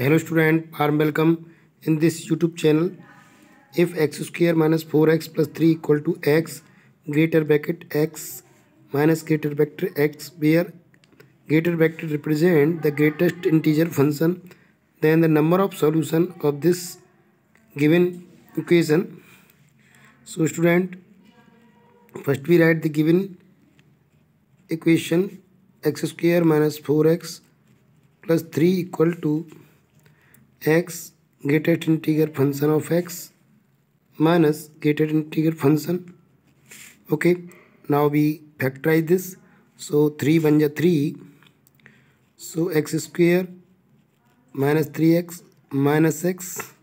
hello student warm welcome. In this youtube channel if x square minus 4x plus 3 equal to x greater bracket x minus greater vector x where greater vector represent the greatest integer function then the number of solution of this given equation. So student first we write the given equation x square minus 4x plus 3 equal to x greatest integer function of x minus greatest integer function. Okay now we factorize this. So 3 1 3 so x square minus 3x minus x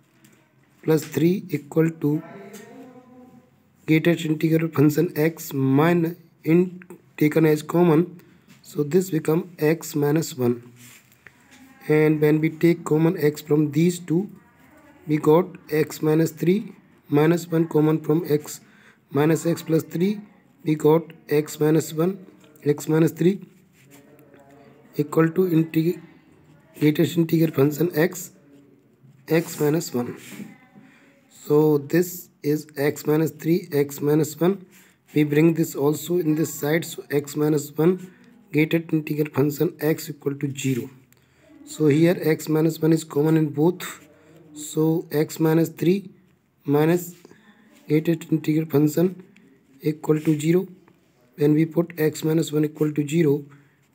plus 3 equal to greatest integer function x minus in taken as common. So this become x minus 1 and when we take common x from these two we got x minus 3 minus 1 common from x minus x plus 3 we got x minus 1 x minus 3 equal to integer greatest integer function x x minus 1 so this is x minus 3 x minus 1 we bring this also in this side. So x minus 1 gated integer function x equal to 0 so here x minus 1 is common in both. So x minus 3 minus 8 integer function equal to 0 when we put x minus 1 equal to 0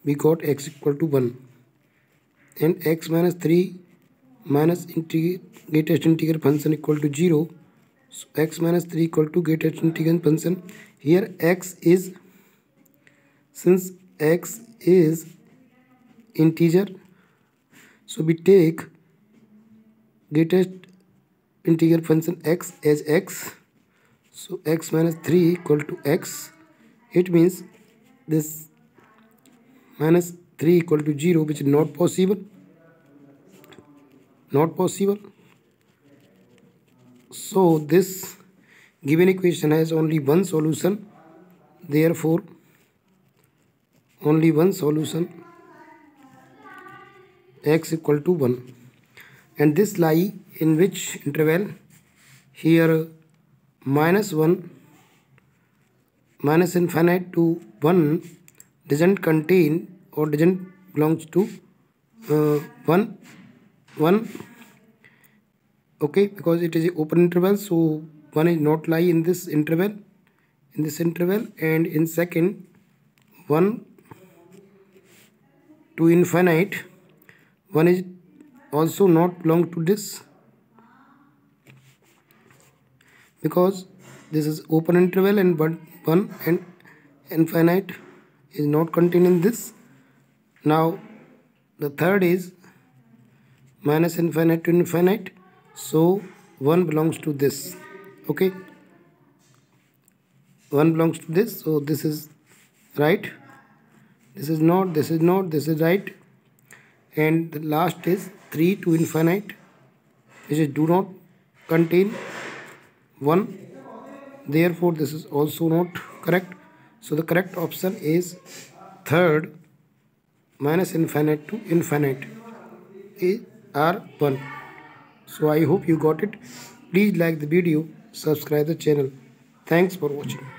we got x equal to 1 and x minus 3 minus integer greatest integer function equal to 0 so x minus 3 equal to greatest integer function. Here x is since x is integer so we take greatest integer function x as x. So x minus 3 equal to x. It means this minus 3 equal to 0 which is not possible. Not possible. So this given equation has only one solution. Therefore only one solution x equal to 1 and this lie in which interval? Here minus 1 minus infinite to 1 doesn't contain or doesn't belongs to uh, 1 1 okay because it is open interval so 1 is not lie in this interval in this interval and in second 1 to infinite one is also not belong to this because this is open interval and but one and infinite is not contained in this. Now the third is minus infinite to infinite. So one belongs to this. Okay? One belongs to this. So this is right. This is not this is not this is right and the last is 3 to infinite which is do not contain 1 therefore this is also not correct. So the correct option is third minus infinite to infinite are 1 so i hope you got it. Please like the video subscribe the channel. Thanks for watching